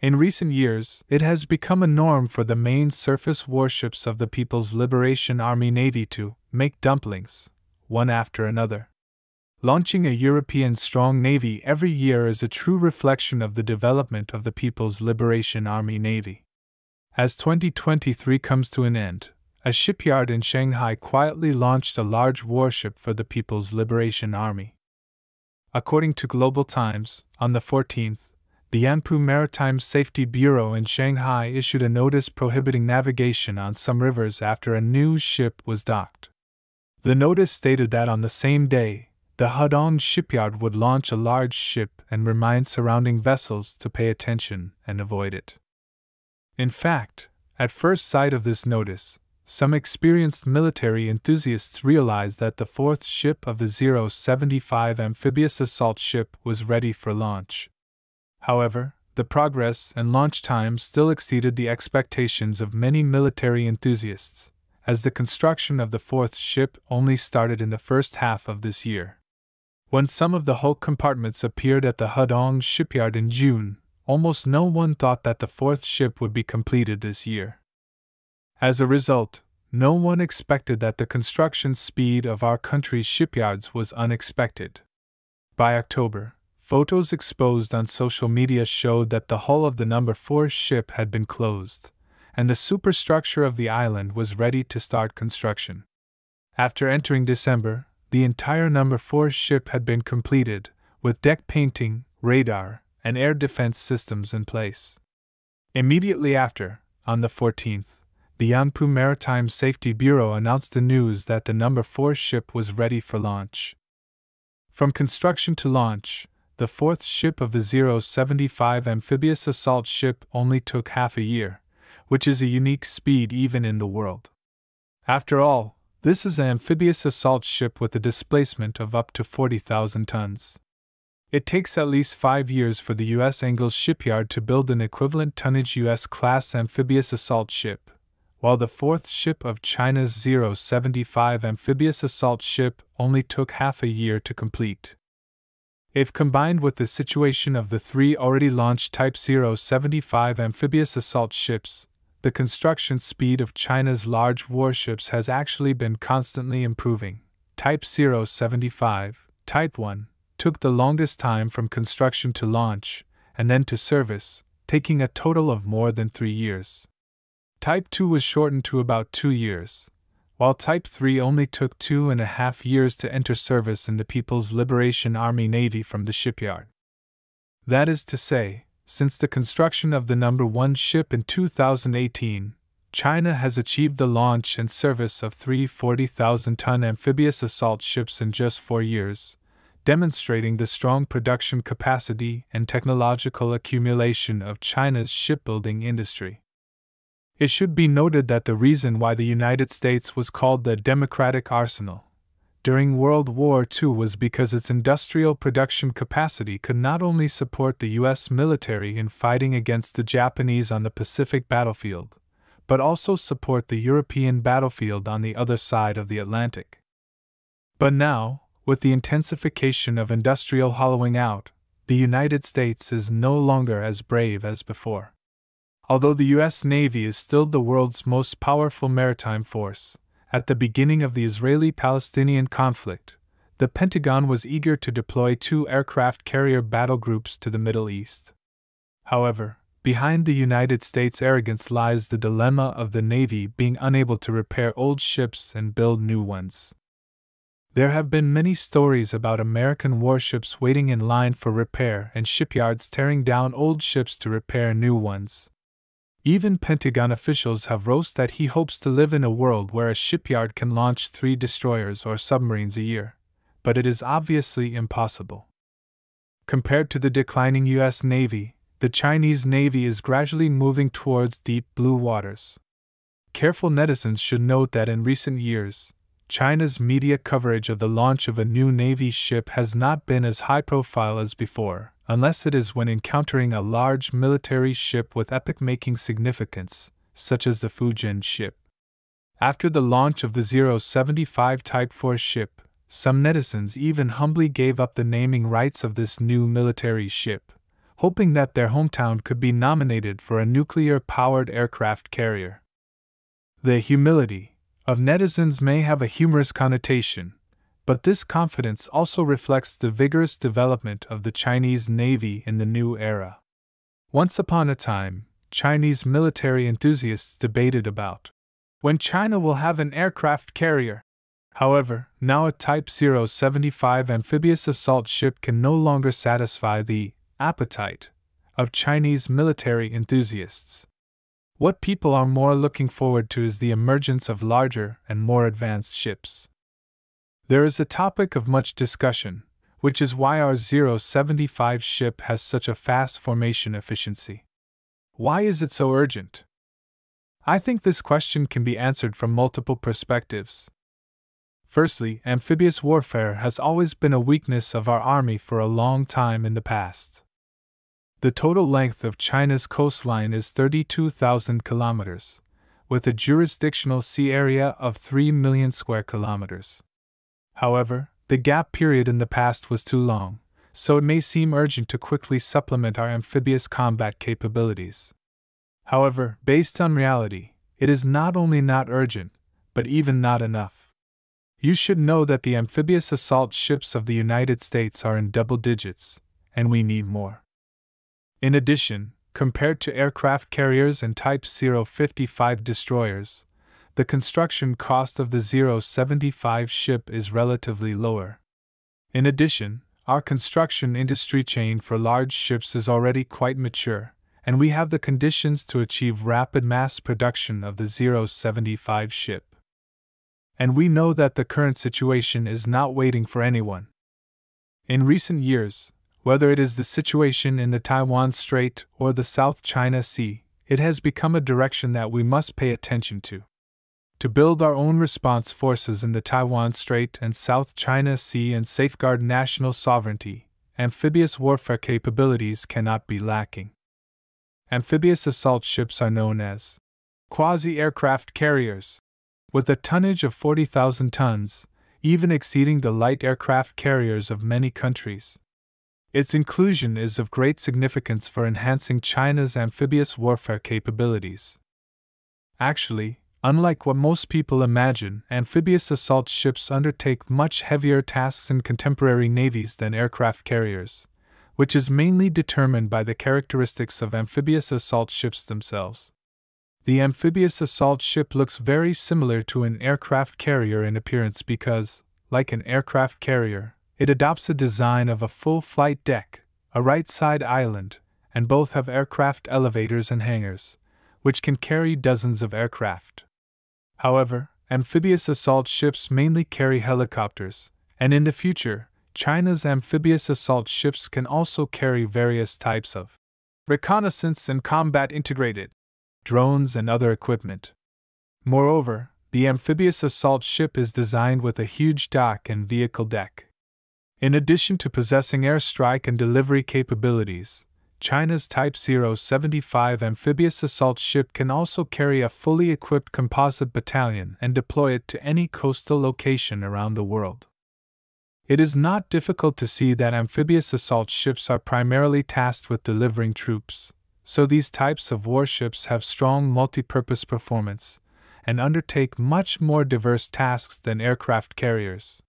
In recent years, it has become a norm for the main surface warships of the People's Liberation Army Navy to make dumplings, one after another. Launching a European strong navy every year is a true reflection of the development of the People's Liberation Army Navy. As 2023 comes to an end, a shipyard in Shanghai quietly launched a large warship for the People's Liberation Army. According to Global Times, on the 14th, the Yangpu Maritime Safety Bureau in Shanghai issued a notice prohibiting navigation on some rivers after a new ship was docked. The notice stated that on the same day, the Hudong shipyard would launch a large ship and remind surrounding vessels to pay attention and avoid it. In fact, at first sight of this notice, some experienced military enthusiasts realized that the fourth ship of the 075 amphibious assault ship was ready for launch. However, the progress and launch time still exceeded the expectations of many military enthusiasts, as the construction of the fourth ship only started in the first half of this year. When some of the hull compartments appeared at the Hudong shipyard in June, almost no one thought that the fourth ship would be completed this year. As a result, no one expected that the construction speed of our country's shipyards was unexpected. By October, photos exposed on social media showed that the hull of the number 4 ship had been closed, and the superstructure of the island was ready to start construction. After entering December, the entire number 4 ship had been completed, with deck painting, radar, and air defense systems in place. Immediately after, on the 14th, the Yangpu Maritime Safety Bureau announced the news that the number 4 ship was ready for launch. From construction to launch, the fourth ship of the 075 amphibious assault ship only took half a year, which is a unique speed even in the world. After all, this is an amphibious assault ship with a displacement of up to 40,000 tons. It takes at least five years for the U.S. Ingalls shipyard to build an equivalent tonnage U.S. class amphibious assault ship, while the fourth ship of China's 075 amphibious assault ship only took half a year to complete. If combined with the situation of the three already launched Type 075 amphibious assault ships, the construction speed of China's large warships has actually been constantly improving. Type 075, Type 1, took the longest time from construction to launch, and then to service, taking a total of more than three years. Type 2 was shortened to about two years, while Type 3 only took two and a half years to enter service in the People's Liberation Army Navy from the shipyard. That is to say, since the construction of the number 1 ship in 2018, China has achieved the launch and service of three 40,000 ton amphibious assault ships in just four years, demonstrating the strong production capacity and technological accumulation of China's shipbuilding industry. It should be noted that the reason why the United States was called the Democratic Arsenal during World War II was because its industrial production capacity could not only support the U.S. military in fighting against the Japanese on the Pacific battlefield, but also support the European battlefield on the other side of the Atlantic. But now, with the intensification of industrial hollowing out, the United States is no longer as brave as before. Although the U.S. Navy is still the world's most powerful maritime force, at the beginning of the Israeli Palestinian conflict, the Pentagon was eager to deploy two aircraft carrier battle groups to the Middle East. However, behind the United States' arrogance lies the dilemma of the Navy being unable to repair old ships and build new ones. There have been many stories about American warships waiting in line for repair and shipyards tearing down old ships to repair new ones. Even Pentagon officials have wrote that he hopes to live in a world where a shipyard can launch three destroyers or submarines a year, but it is obviously impossible. Compared to the declining U.S. Navy, the Chinese Navy is gradually moving towards deep blue waters. Careful netizens should note that in recent years, China's media coverage of the launch of a new Navy ship has not been as high profile as before, unless it is when encountering a large military ship with epoch making significance, such as the Fujian ship. After the launch of the 075 Type 4 ship, some netizens even humbly gave up the naming rights of this new military ship, hoping that their hometown could be nominated for a nuclear powered aircraft carrier. The humility of netizens may have a humorous connotation, but this confidence also reflects the vigorous development of the Chinese Navy in the new era. Once upon a time, Chinese military enthusiasts debated about when China will have an aircraft carrier. However, now a Type 075 amphibious assault ship can no longer satisfy the appetite of Chinese military enthusiasts. What people are more looking forward to is the emergence of larger and more advanced ships. There is a topic of much discussion, which is why our 075 ship has such a fast formation efficiency. Why is it so urgent? I think this question can be answered from multiple perspectives. Firstly, amphibious warfare has always been a weakness of our army for a long time in the past. The total length of China's coastline is 32,000 kilometers, with a jurisdictional sea area of 3 million square kilometers. However, the gap period in the past was too long, so it may seem urgent to quickly supplement our amphibious combat capabilities. However, based on reality, it is not only not urgent, but even not enough. You should know that the amphibious assault ships of the United States are in double digits, and we need more. In addition, compared to aircraft carriers and Type 055 destroyers, the construction cost of the 075 ship is relatively lower. In addition, our construction industry chain for large ships is already quite mature, and we have the conditions to achieve rapid mass production of the 075 ship. And we know that the current situation is not waiting for anyone. In recent years, whether it is the situation in the Taiwan Strait or the South China Sea, it has become a direction that we must pay attention to. To build our own response forces in the Taiwan Strait and South China Sea and safeguard national sovereignty, amphibious warfare capabilities cannot be lacking. Amphibious assault ships are known as quasi aircraft carriers. With a tonnage of 40,000 tons, even exceeding the light aircraft carriers of many countries. Its inclusion is of great significance for enhancing China's amphibious warfare capabilities. Actually, unlike what most people imagine, amphibious assault ships undertake much heavier tasks in contemporary navies than aircraft carriers, which is mainly determined by the characteristics of amphibious assault ships themselves. The amphibious assault ship looks very similar to an aircraft carrier in appearance because, like an aircraft carrier, it adopts the design of a full flight deck, a right side island, and both have aircraft elevators and hangars, which can carry dozens of aircraft. However, amphibious assault ships mainly carry helicopters, and in the future, China's amphibious assault ships can also carry various types of reconnaissance and combat integrated drones and other equipment. Moreover, the amphibious assault ship is designed with a huge dock and vehicle deck. In addition to possessing airstrike and delivery capabilities, China's Type 075 amphibious assault ship can also carry a fully equipped composite battalion and deploy it to any coastal location around the world. It is not difficult to see that amphibious assault ships are primarily tasked with delivering troops, so these types of warships have strong multi-purpose performance and undertake much more diverse tasks than aircraft carriers.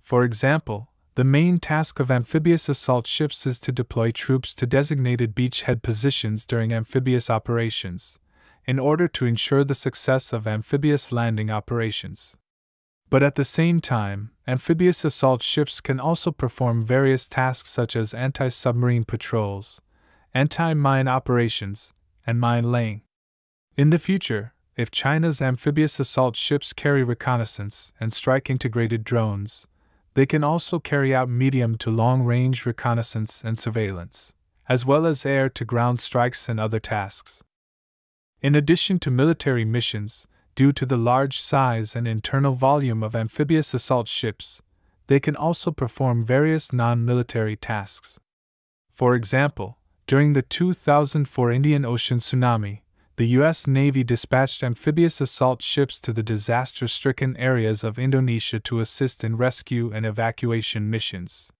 For example, the main task of amphibious assault ships is to deploy troops to designated beachhead positions during amphibious operations, in order to ensure the success of amphibious landing operations. But at the same time, amphibious assault ships can also perform various tasks such as anti submarine patrols, anti mine operations, and mine laying. In the future, if China's amphibious assault ships carry reconnaissance and strike integrated drones, they can also carry out medium to long range reconnaissance and surveillance, as well as air to ground strikes and other tasks. In addition to military missions, due to the large size and internal volume of amphibious assault ships, they can also perform various non military tasks. For example, during the 2004 Indian Ocean tsunami, the U.S. Navy dispatched amphibious assault ships to the disaster stricken areas of Indonesia to assist in rescue and evacuation missions.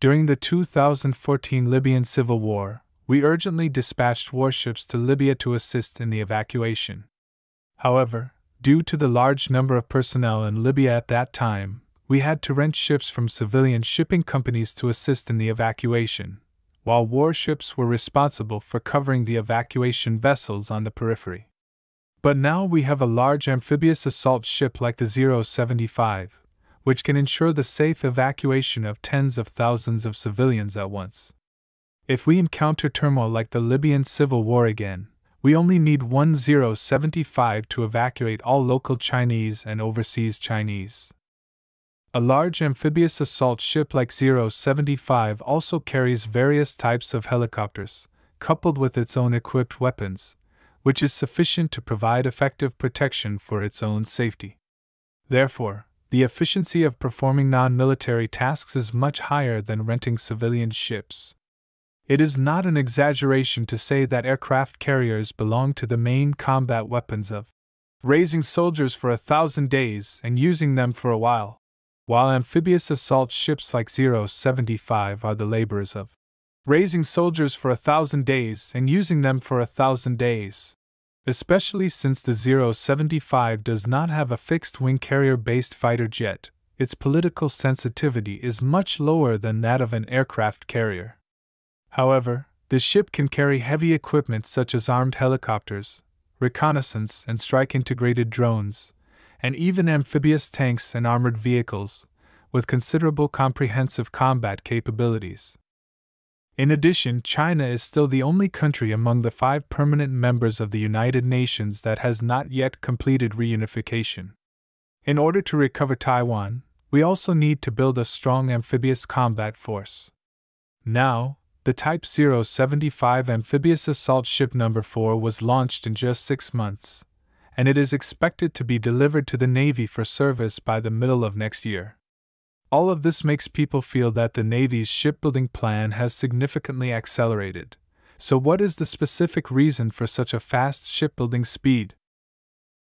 During the 2014 Libyan civil war, we urgently dispatched warships to Libya to assist in the evacuation. However, due to the large number of personnel in Libya at that time, we had to rent ships from civilian shipping companies to assist in the evacuation, while warships were responsible for covering the evacuation vessels on the periphery. But now we have a large amphibious assault ship like the 075, which can ensure the safe evacuation of tens of thousands of civilians at once. If we encounter turmoil like the Libyan civil war again, we only need 1075 to evacuate all local Chinese and overseas Chinese. A large amphibious assault ship like 075 also carries various types of helicopters, coupled with its own equipped weapons, which is sufficient to provide effective protection for its own safety. Therefore, the efficiency of performing non military tasks is much higher than renting civilian ships. It is not an exaggeration to say that aircraft carriers belong to the main combat weapons of raising soldiers for a thousand days and using them for a while, while amphibious assault ships like 075 are the laborers of raising soldiers for a thousand days and using them for a thousand days especially since the 075 does not have a fixed wing carrier based fighter jet, its political sensitivity is much lower than that of an aircraft carrier. However, the ship can carry heavy equipment such as armed helicopters, reconnaissance and strike integrated drones, and even amphibious tanks and armored vehicles, with considerable comprehensive combat capabilities. In addition, China is still the only country among the five permanent members of the United Nations that has not yet completed reunification. In order to recover Taiwan, we also need to build a strong amphibious combat force. Now, the Type 075 amphibious assault ship number 4 was launched in just six months, and it is expected to be delivered to the Navy for service by the middle of next year. All of this makes people feel that the Navy's shipbuilding plan has significantly accelerated. So, what is the specific reason for such a fast shipbuilding speed?